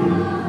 주